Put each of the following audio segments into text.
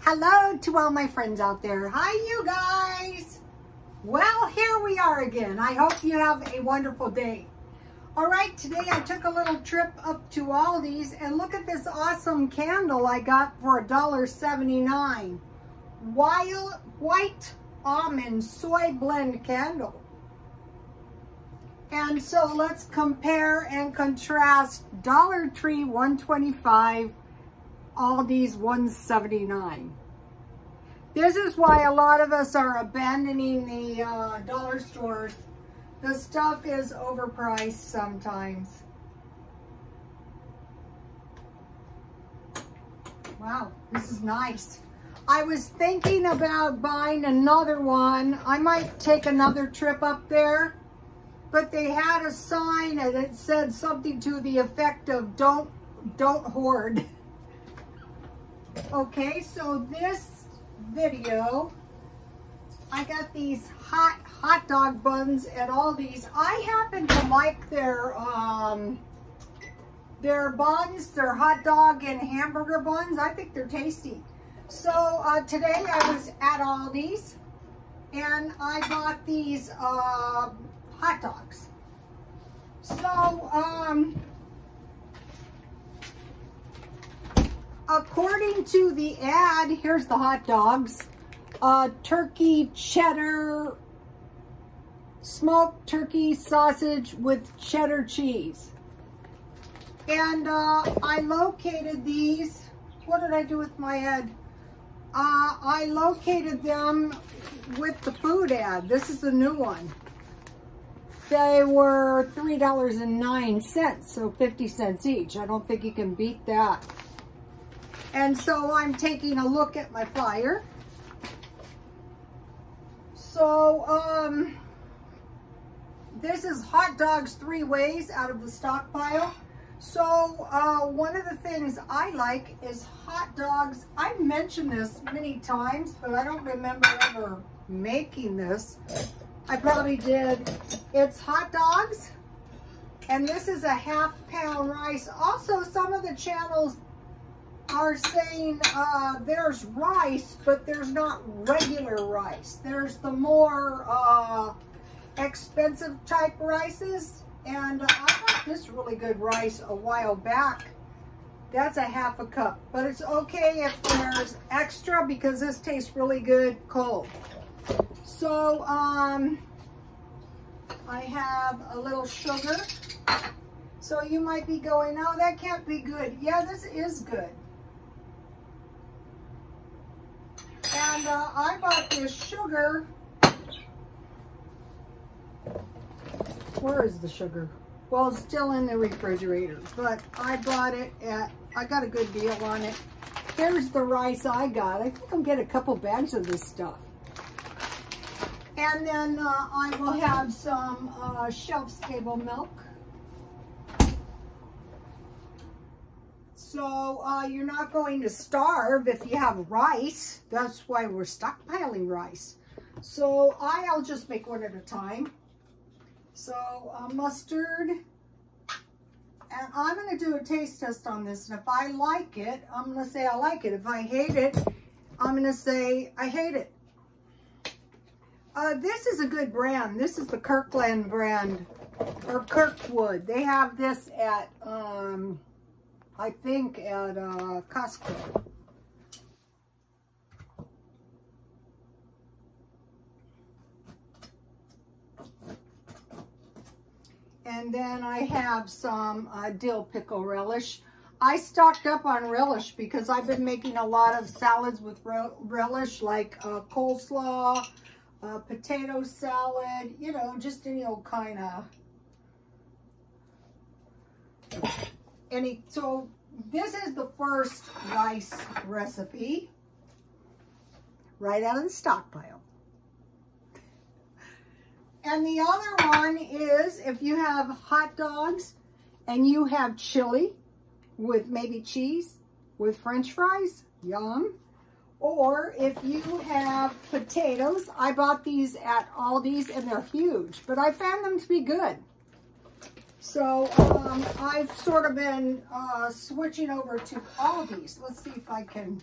Hello to all my friends out there. Hi, you guys. Well, here we are again. I hope you have a wonderful day. All right, today I took a little trip up to Aldi's and look at this awesome candle I got for $1.79. Wild White Almond Soy Blend Candle. And so let's compare and contrast Dollar Tree 125 Aldi's 179. This is why a lot of us are abandoning the uh, dollar stores. The stuff is overpriced sometimes. Wow, this is nice. I was thinking about buying another one. I might take another trip up there. But they had a sign and it said something to the effect of don't, don't hoard. Okay, so this video, I got these hot hot dog buns at Aldi's. I happen to like their um, their buns, their hot dog and hamburger buns. I think they're tasty. So uh, today I was at Aldi's and I bought these uh, hot dogs. So, um, according to the ad, here's the hot dogs. Uh, turkey cheddar, smoked turkey sausage with cheddar cheese. And uh, I located these. What did I do with my head? Uh, I located them with the food ad. This is a new one. They were $3.09, so 50 cents each. I don't think you can beat that. And so I'm taking a look at my flyer. So, um, this is hot dogs three ways out of the stockpile. So, uh, one of the things I like is hot dogs. I've mentioned this many times, but I don't remember ever making this. I probably did. It's hot dogs, and this is a half pound rice. Also, some of the channels are saying uh, there's rice, but there's not regular rice. There's the more uh, expensive type rices. And uh, I got this really good rice a while back. That's a half a cup. But it's okay if there's extra because this tastes really good cold. So, um, I have a little sugar. So you might be going, oh, that can't be good. Yeah, this is good. And I bought this sugar. Where is the sugar? Well, it's still in the refrigerator, but I bought it at, I got a good deal on it. Here's the rice I got. I think I'll get a couple bags of this stuff. And then uh, I will have some uh, shelf-stable milk. So uh, you're not going to starve if you have rice. That's why we're stockpiling rice. So I'll just make one at a time. So uh, mustard. And I'm going to do a taste test on this. And if I like it, I'm going to say I like it. If I hate it, I'm going to say I hate it. Uh, this is a good brand. This is the Kirkland brand or Kirkwood. They have this at um, I think at uh, Costco. And then I have some uh, dill pickle relish. I stocked up on relish because I've been making a lot of salads with relish like uh, coleslaw, uh, potato salad, you know, just any old kind of any, so this is the first rice recipe right out of the stockpile. And the other one is if you have hot dogs and you have chili with maybe cheese with french fries, yum. Or if you have potatoes, I bought these at Aldi's and they're huge, but I found them to be good. So um, I've sort of been uh, switching over to Aldi's. Let's see if I can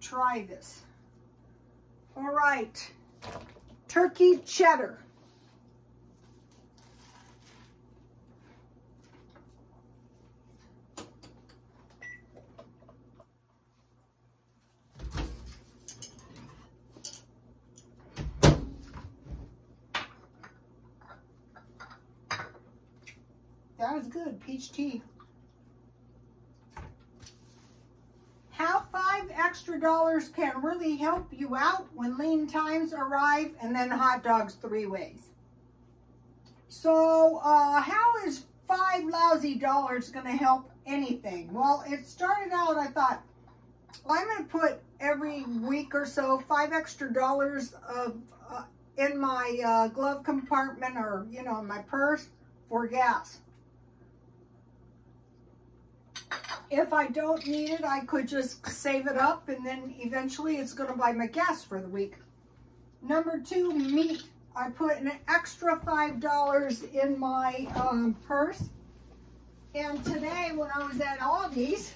try this. All right, turkey cheddar. That was good, peach tea. How five extra dollars can really help you out when lean times arrive and then hot dogs three ways. So uh, how is five lousy dollars going to help anything? Well, it started out, I thought, well, I'm going to put every week or so five extra dollars of uh, in my uh, glove compartment or, you know, in my purse for gas. If I don't need it, I could just save it up and then eventually it's going to buy my gas for the week. Number two, meat. I put an extra $5 in my um, purse. And today when I was at Aldi's,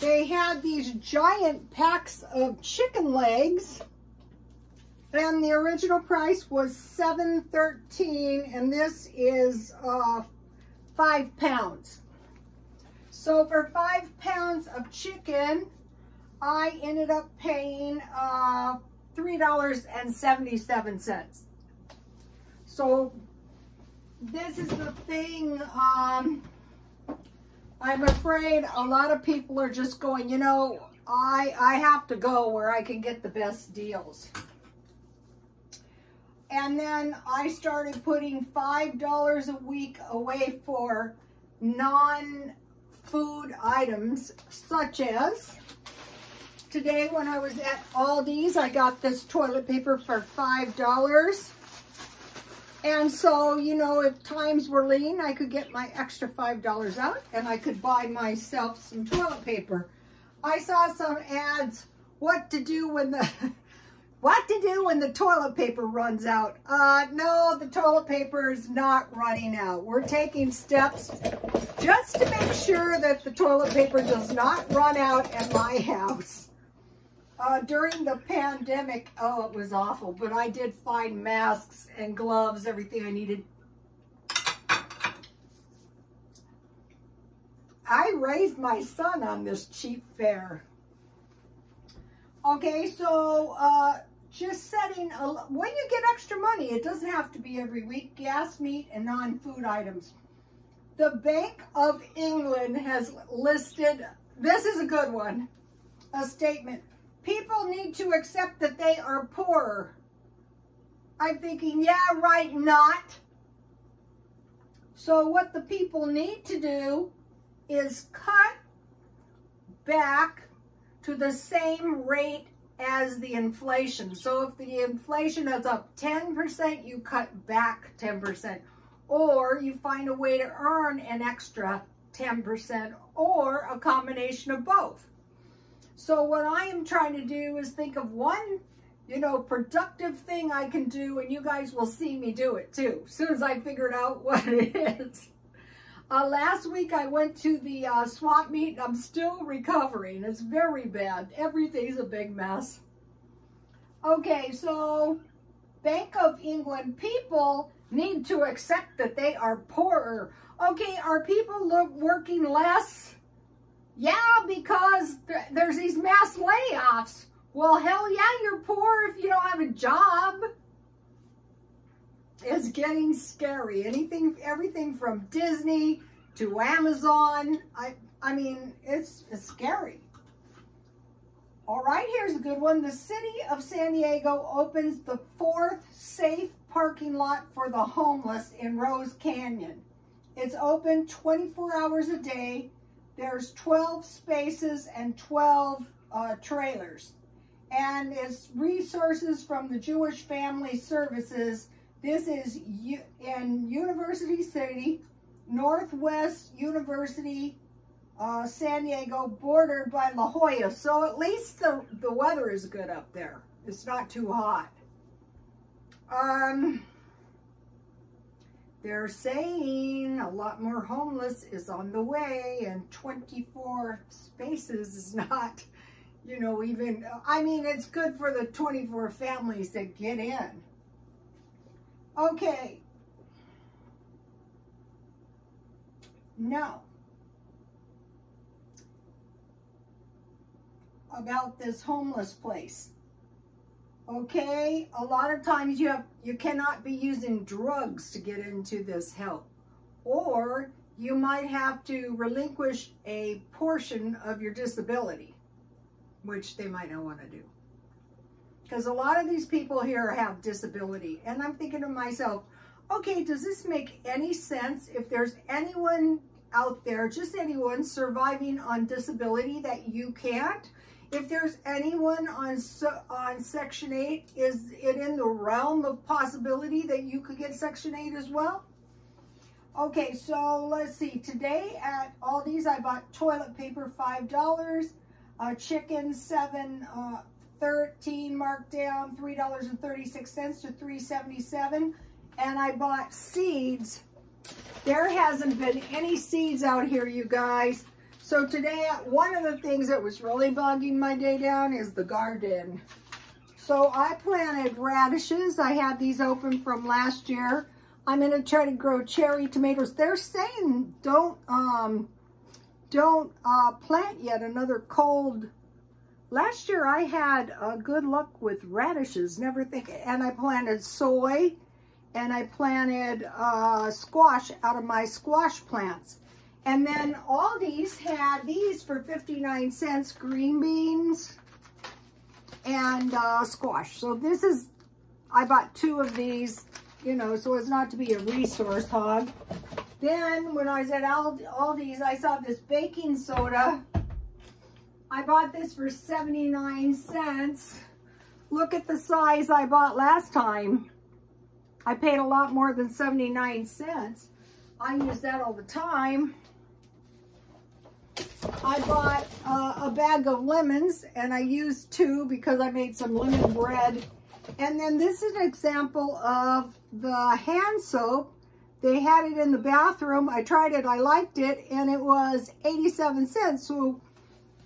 they had these giant packs of chicken legs. And the original price was $7.13 and this is uh, five pounds. So for five pounds of chicken, I ended up paying uh, $3.77. So this is the thing, um, I'm afraid a lot of people are just going, you know, I, I have to go where I can get the best deals. And then I started putting $5 a week away for non food items such as today when I was at Aldi's, I got this toilet paper for $5. And so, you know, if times were lean, I could get my extra $5 out and I could buy myself some toilet paper. I saw some ads, what to do when the What to do when the toilet paper runs out? Uh, no, the toilet paper is not running out. We're taking steps just to make sure that the toilet paper does not run out at my house. Uh, during the pandemic, oh, it was awful, but I did find masks and gloves, everything I needed. I raised my son on this cheap fare. Okay, so uh, just setting, a, when you get extra money, it doesn't have to be every week, gas, meat, and non-food items. The Bank of England has listed, this is a good one, a statement. People need to accept that they are poor. I'm thinking, yeah, right, not. So what the people need to do is cut back to the same rate as the inflation. So if the inflation is up 10%, you cut back 10%. Or you find a way to earn an extra 10% or a combination of both. So what I am trying to do is think of one, you know, productive thing I can do and you guys will see me do it too, as soon as I figured out what it is. Uh, last week I went to the uh, swap meet. I'm still recovering. It's very bad. Everything's a big mess. Okay, so Bank of England people need to accept that they are poorer. Okay, are people look, working less? Yeah, because th there's these mass layoffs. Well, hell yeah, you're poor if you don't have a job is getting scary. Anything, everything from Disney to Amazon. I, I mean, it's, it's scary. All right, here's a good one. The city of San Diego opens the fourth safe parking lot for the homeless in Rose Canyon. It's open 24 hours a day. There's 12 spaces and 12 uh, trailers. And it's resources from the Jewish Family Services this is in University City, Northwest University, uh, San Diego, bordered by La Jolla. So at least the, the weather is good up there. It's not too hot. Um, they're saying a lot more homeless is on the way and 24 spaces is not, you know, even, I mean, it's good for the 24 families that get in. Okay. Now, about this homeless place. Okay, a lot of times you have you cannot be using drugs to get into this help. Or you might have to relinquish a portion of your disability, which they might not want to do. Because a lot of these people here have disability. And I'm thinking to myself, okay, does this make any sense if there's anyone out there, just anyone surviving on disability that you can't? If there's anyone on on Section 8, is it in the realm of possibility that you could get Section 8 as well? Okay, so let's see. Today at Aldi's, I bought toilet paper, $5. Uh, chicken, 7 uh, 13 marked down, $3.36 to 3.77. And I bought seeds. There hasn't been any seeds out here, you guys. So today, one of the things that was really bogging my day down is the garden. So I planted radishes. I had these open from last year. I'm going to try to grow cherry tomatoes. They're saying don't um, don't uh, plant yet another cold. Last year I had uh, good luck with radishes, never think, and I planted soy and I planted uh, squash out of my squash plants. And then Aldi's had these for 59 cents, green beans and uh, squash. So this is, I bought two of these, you know, so as not to be a resource hog. Then when I was at Aldi's, I saw this baking soda. I bought this for 79 cents. Look at the size I bought last time. I paid a lot more than 79 cents. I use that all the time. I bought uh, a bag of lemons and I used two because I made some lemon bread. And then this is an example of the hand soap. They had it in the bathroom. I tried it, I liked it, and it was 87 cents. So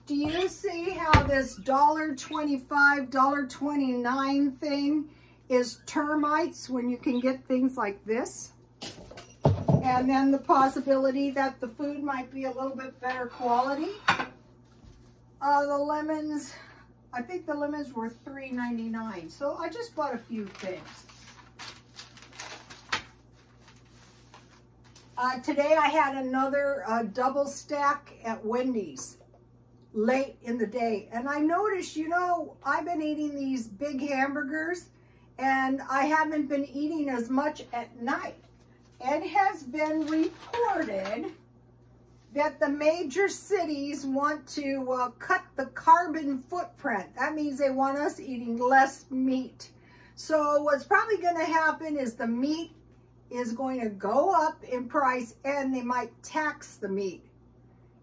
do you see how this $1.25, $1.29 thing is termites when you can get things like this? And then the possibility that the food might be a little bit better quality. Uh, the lemons, I think the lemons were $3.99. So I just bought a few things. Uh, today I had another uh, double stack at Wendy's late in the day. And I noticed, you know, I've been eating these big hamburgers and I haven't been eating as much at night it has been reported that the major cities want to uh, cut the carbon footprint. That means they want us eating less meat. So what's probably going to happen is the meat is going to go up in price and they might tax the meat.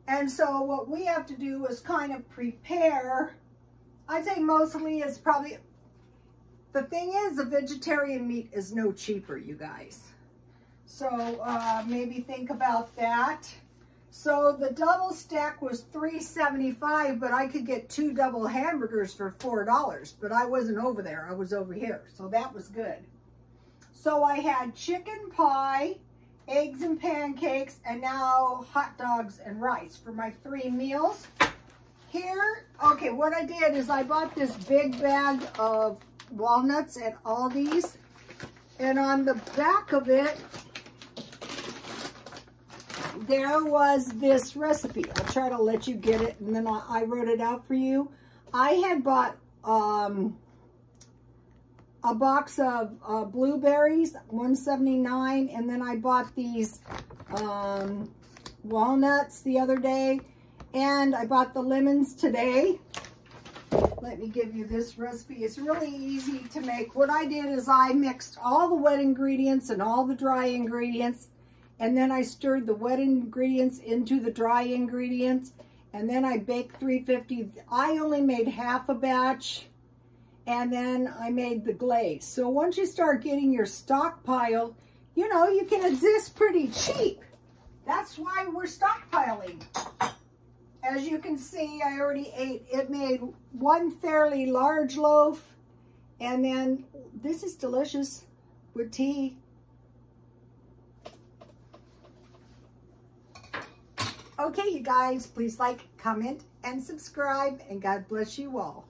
And so what we have to do is kind of prepare. I'd say mostly it's probably, the thing is the vegetarian meat is no cheaper, you guys. So uh, maybe think about that. So the double stack was $3.75, but I could get two double hamburgers for $4. But I wasn't over there. I was over here. So that was good. So I had chicken pie, eggs and pancakes, and now hot dogs and rice for my three meals. Here, okay, what I did is I bought this big bag of walnuts at Aldi's. And on the back of it, there was this recipe. I'll try to let you get it, and then I, I wrote it out for you. I had bought um, a box of uh, blueberries, 179 and then I bought these um, walnuts the other day, and I bought the lemons today. Let me give you this recipe. It's really easy to make. What I did is I mixed all the wet ingredients and all the dry ingredients and then I stirred the wet ingredients into the dry ingredients, and then I baked 350. I only made half a batch, and then I made the glaze. So once you start getting your stockpile, you know, you can exist pretty cheap. That's why we're stockpiling. as you can see, I already ate. It made one fairly large loaf. And then this is delicious with tea. Okay, you guys, please like, comment, and subscribe. And God bless you all.